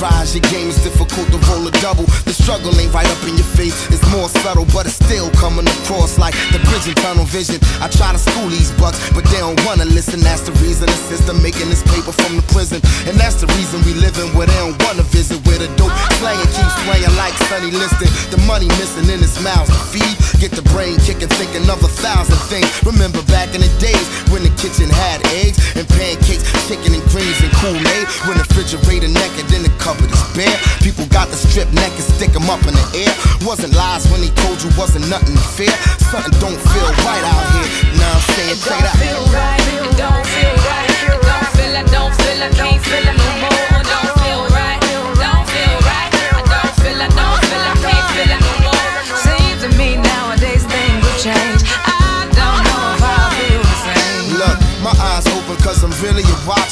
rise, your game is difficult to roll a double. The struggle ain't right up in your face, it's more subtle, but it's still coming across like the and tunnel vision. I try to school these bucks, but they don't wanna listen. That's the reason the system making this paper from the prison. And that's the reason we living where they don't wanna visit. Where the dope playing keeps playing like Sonny Liston. The money missing in his mouth feed. Get the brain kicking, thinking of a thousand things. Remember back in the days when the kitchen had eggs and pancakes, chicken and greens and Kool-Aid. When the refrigerator naked, then the cupboard is bare. People got the strip neck and stick them up in the air. Wasn't lies when he told you wasn't nothing fair. Something don't feel right out here. Now I'm saying it don't feel right. It don't feel right.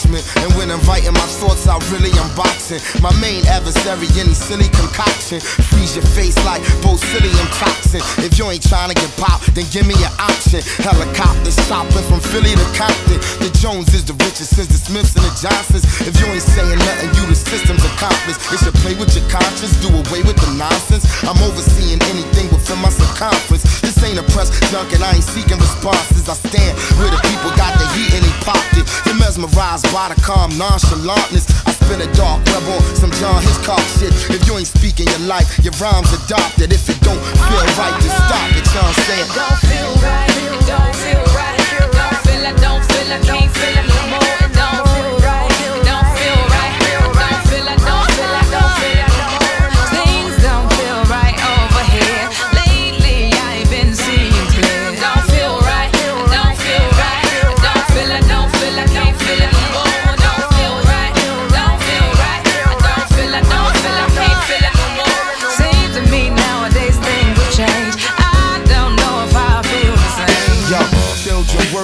And when I'm writing my thoughts out, really unboxing. My main adversary, any silly concoction. Freeze your face like botulinum toxin. If you ain't trying to get popped, then give me an option. Helicopters chopping from Philly to Compton. The Jones is the richest since the Smiths and the Johnsons. If you ain't saying nothing, you the system's accomplice. It should play with your conscience, do away with the nonsense. I'm overseeing anything within my circumference. A press junk and I ain't seeking responses. I stand where the people got the heat and they popped it. You're mesmerized by the calm nonchalantness. I spin a dark web on some John Hitchcock shit. If you ain't speaking your life, your rhymes adopted. If it don't feel right, then stop it. You know what I'm saying?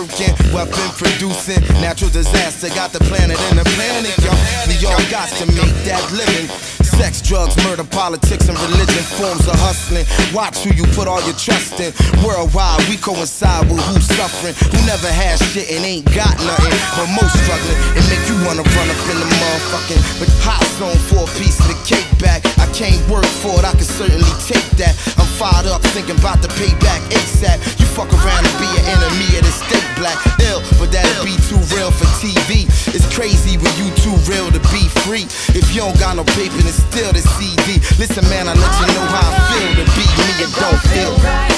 Working, weapon producing, natural disaster got the planet in a panic, yo. We all got to make that living. Sex, drugs, murder, politics, and religion forms of hustling. Watch who you put all your trust in. Worldwide, we coincide with who's suffering, who never had shit and ain't got nothing. But most struggling, it make you wanna run up in the motherfucking but hot zone for a piece of the cake back. I can't work for it, I can certainly take that. I'm fired up, thinking about the payback ASAP. You fuck around and be an enemy of the crazy when you too real to be free. If you don't got no paper, then still the CD. Listen, man, I let you know how I feel to be me. It don't feel right.